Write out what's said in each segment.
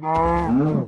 No.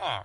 Huh.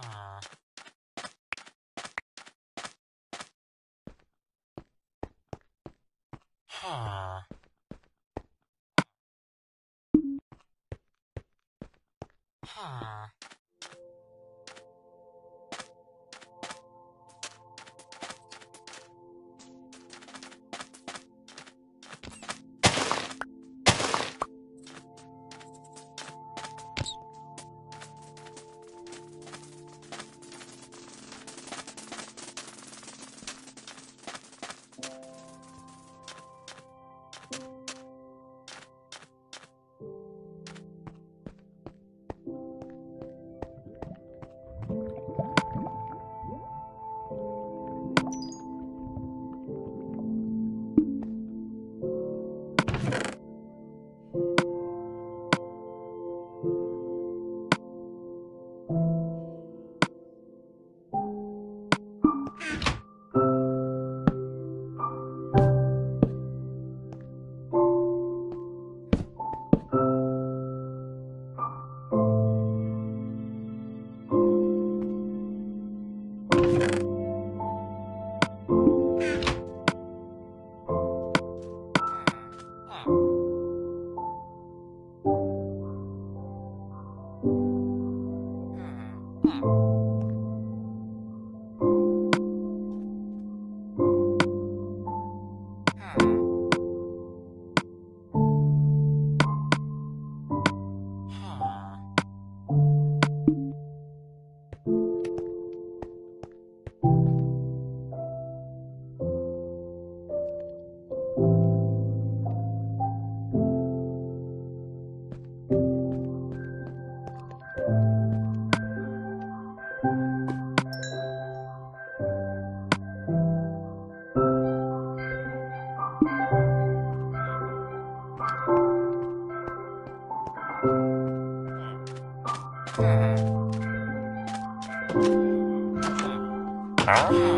Huh. Huh. 啊。啊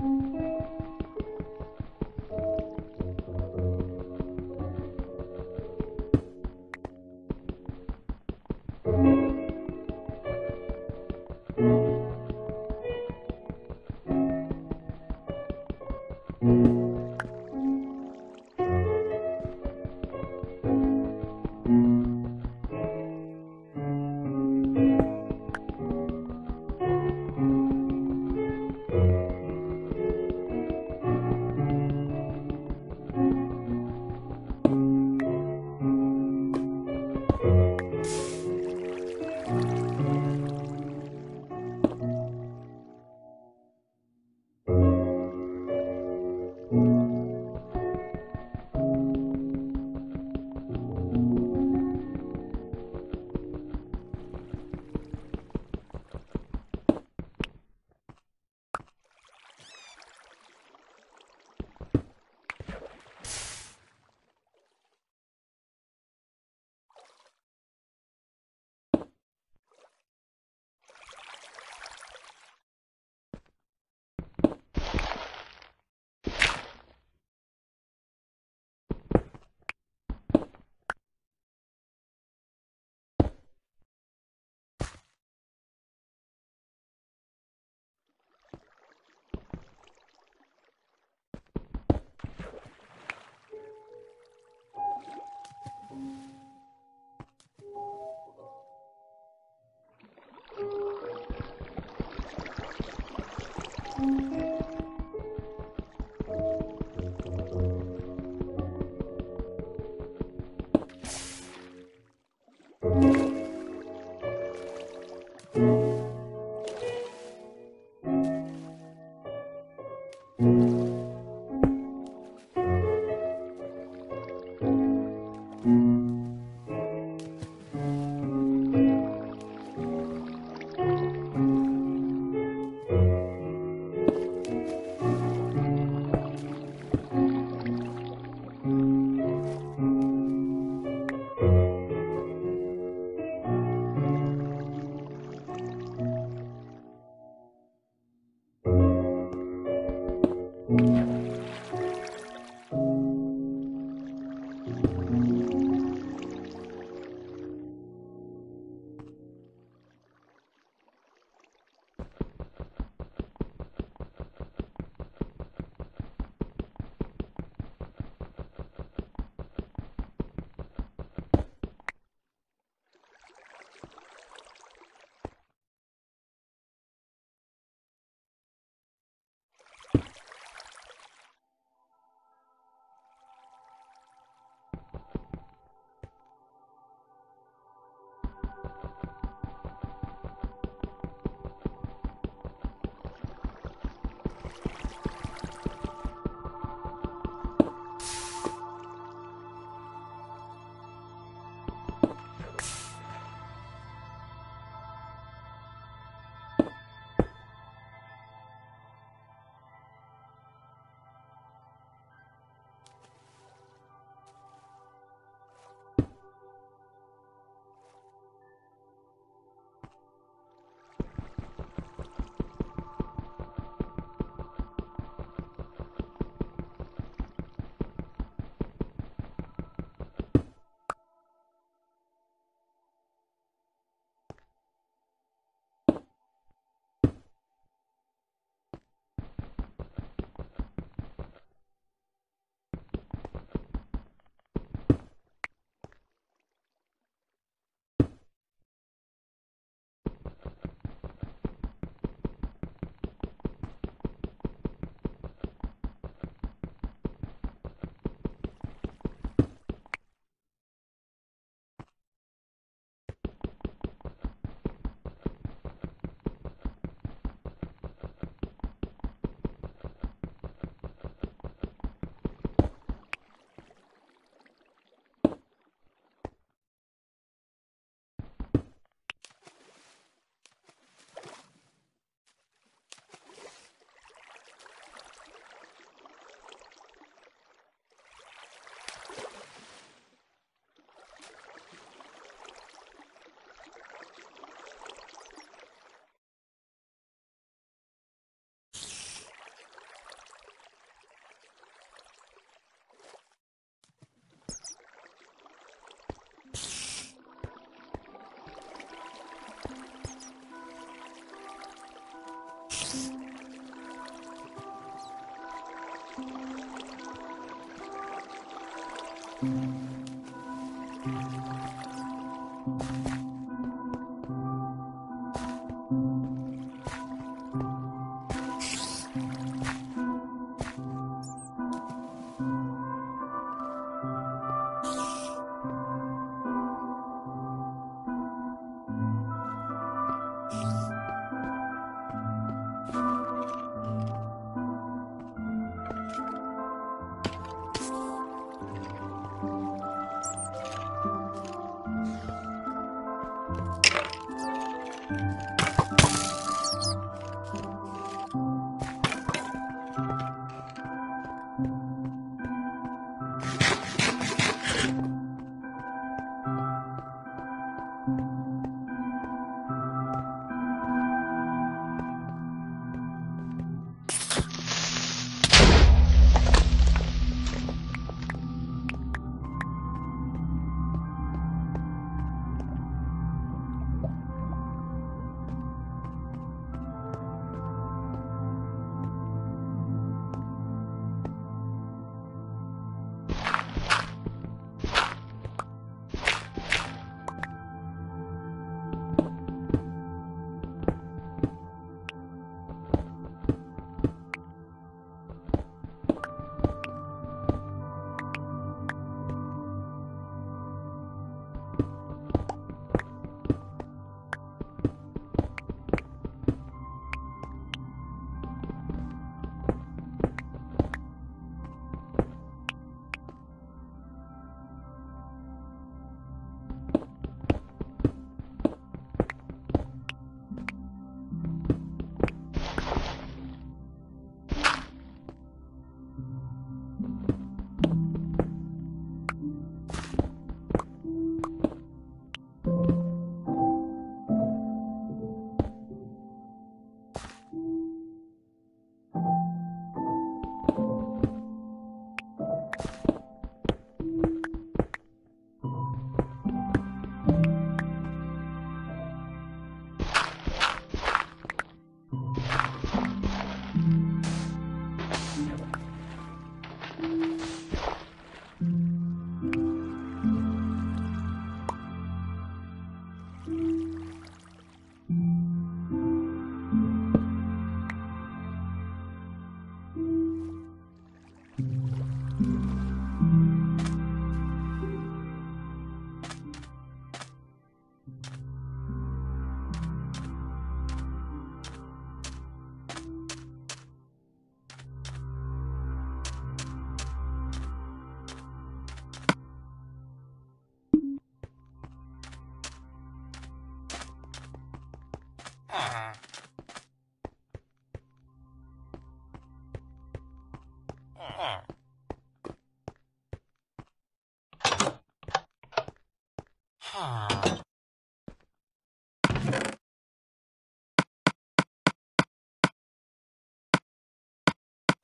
Mm-hmm.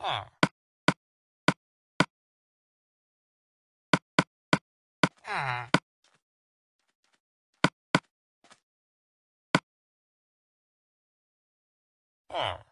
ah are are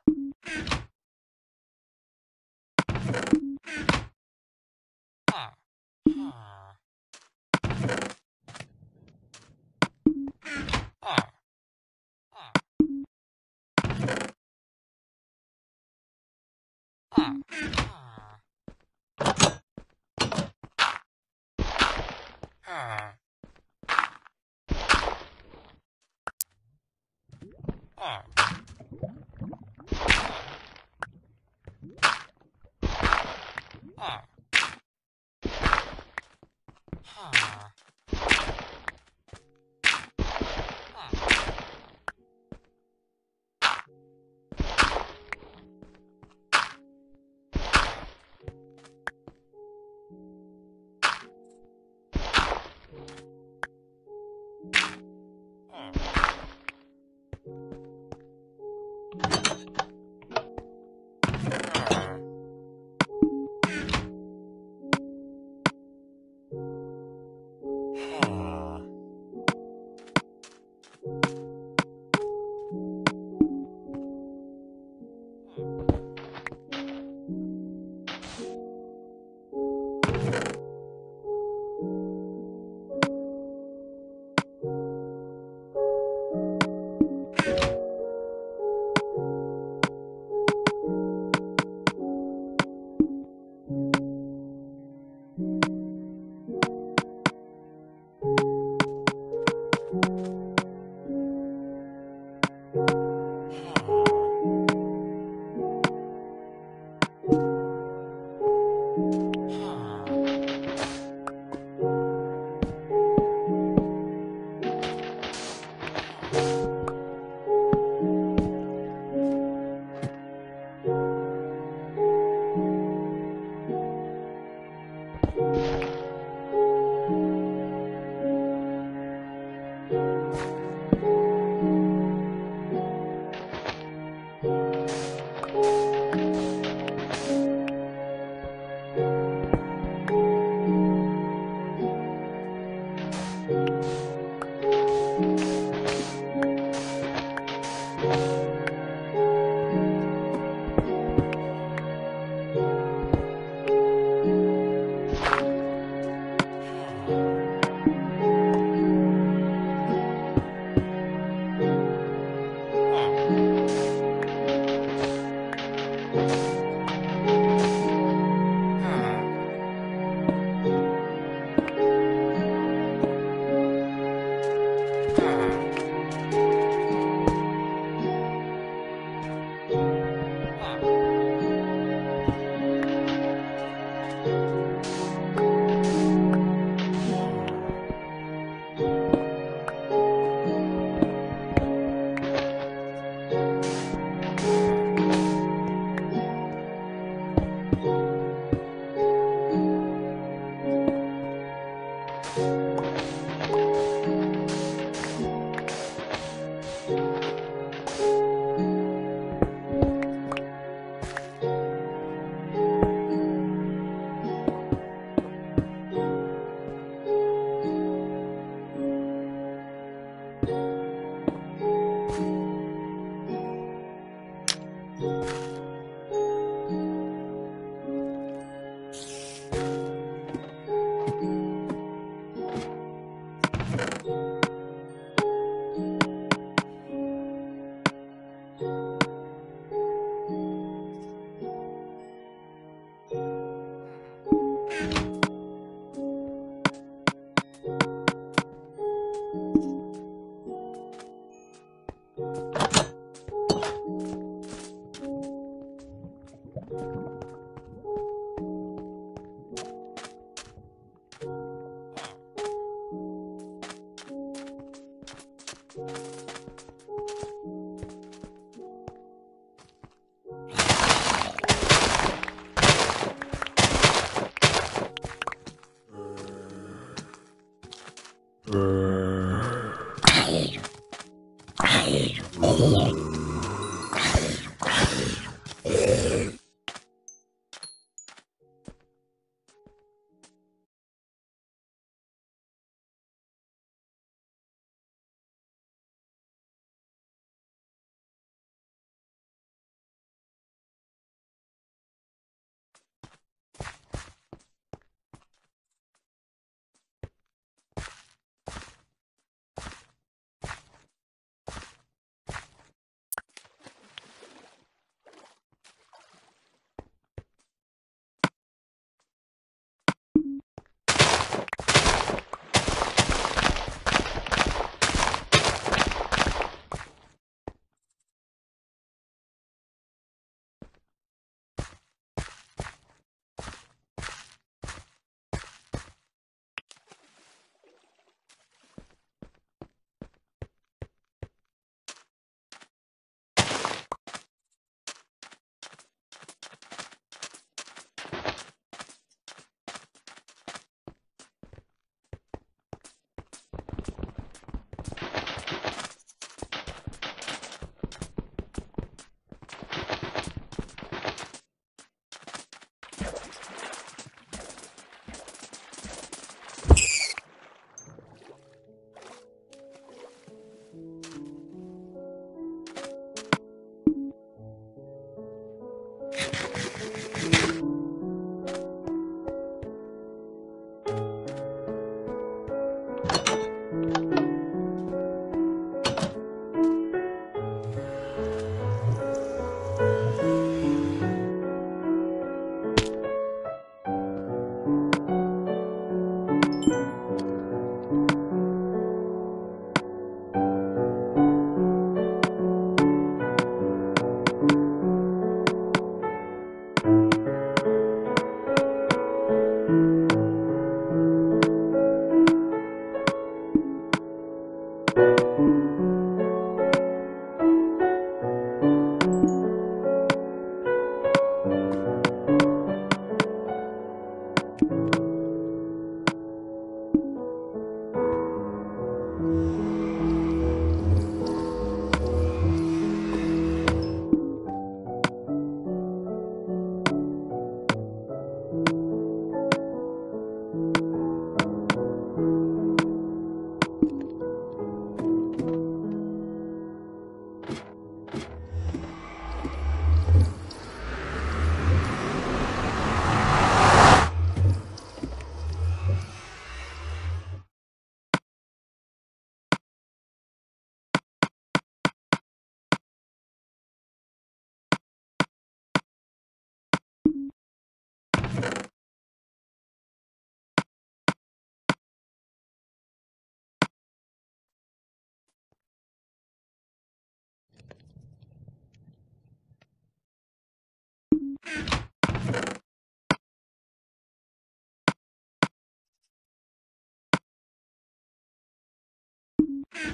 Thank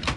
you.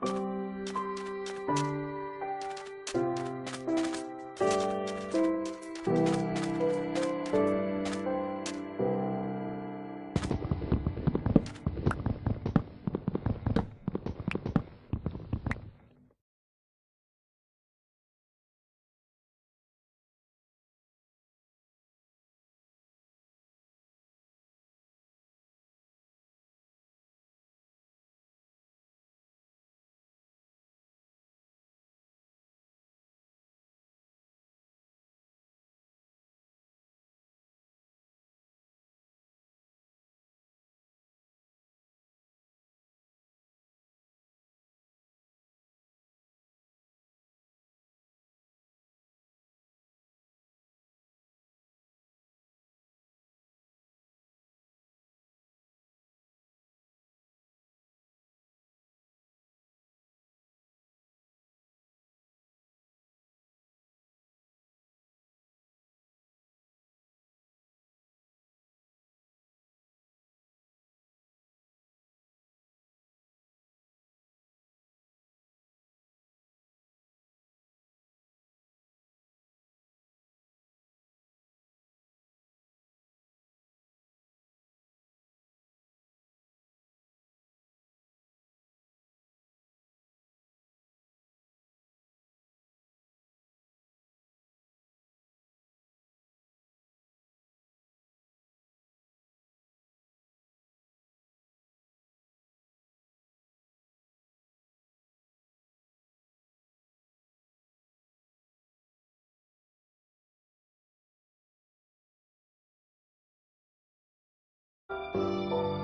Bye. うん。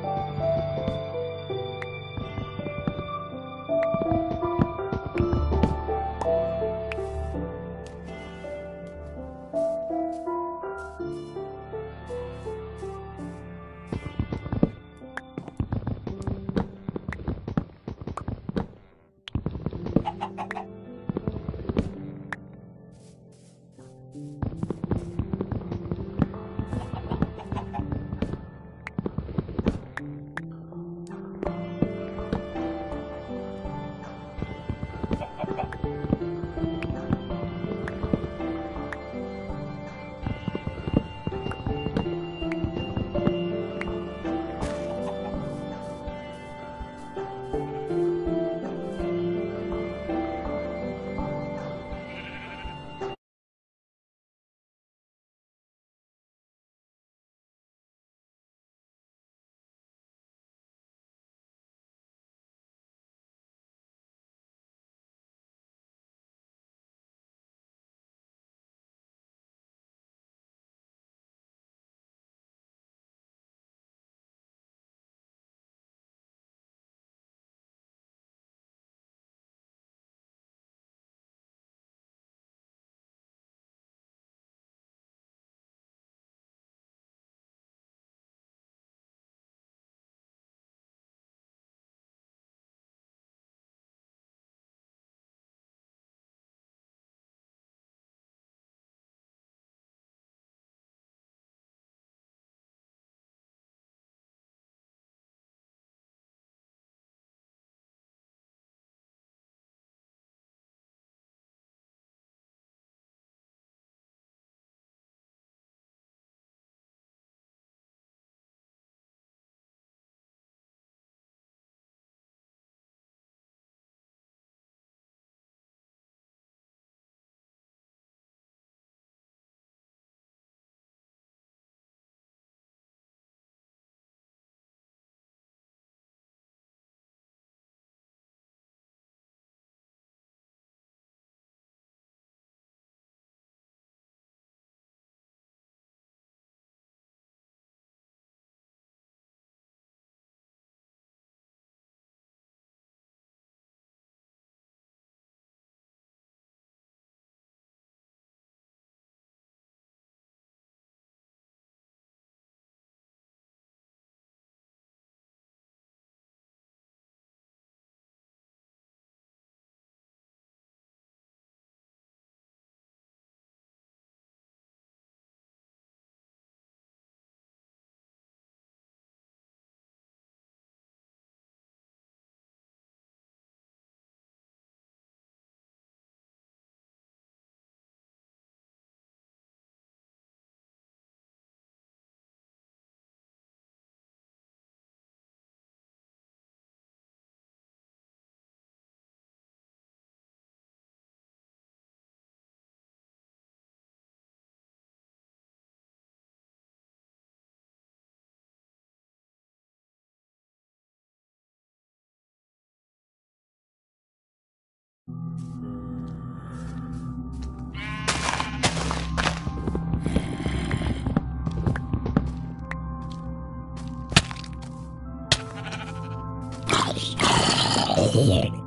here.